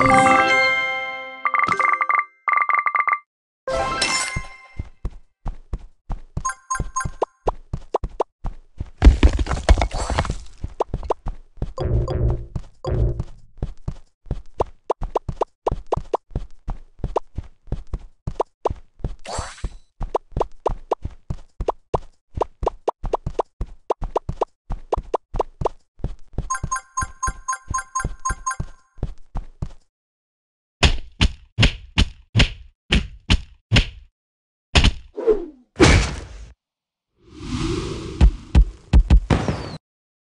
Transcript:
Bye.